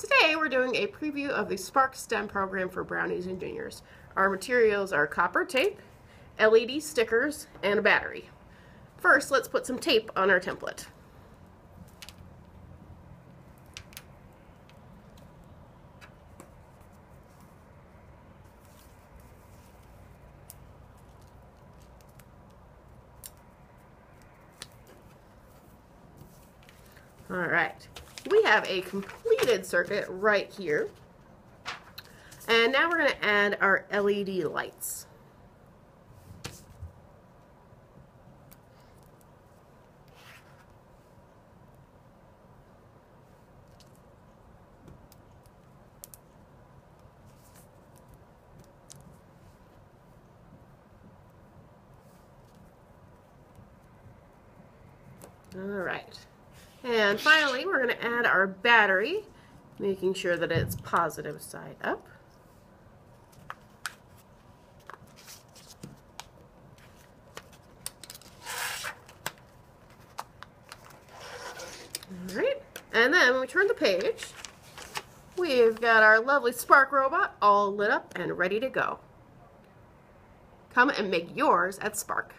Today we're doing a preview of the Spark STEM program for Brownies and Juniors. Our materials are copper tape, LED stickers, and a battery. First, let's put some tape on our template. All right, we have a completed circuit right here. And now we're going to add our LED lights. All right. And finally, we're going to add our battery, making sure that it's positive side up. All right. And then when we turn the page, we've got our lovely Spark robot all lit up and ready to go. Come and make yours at Spark.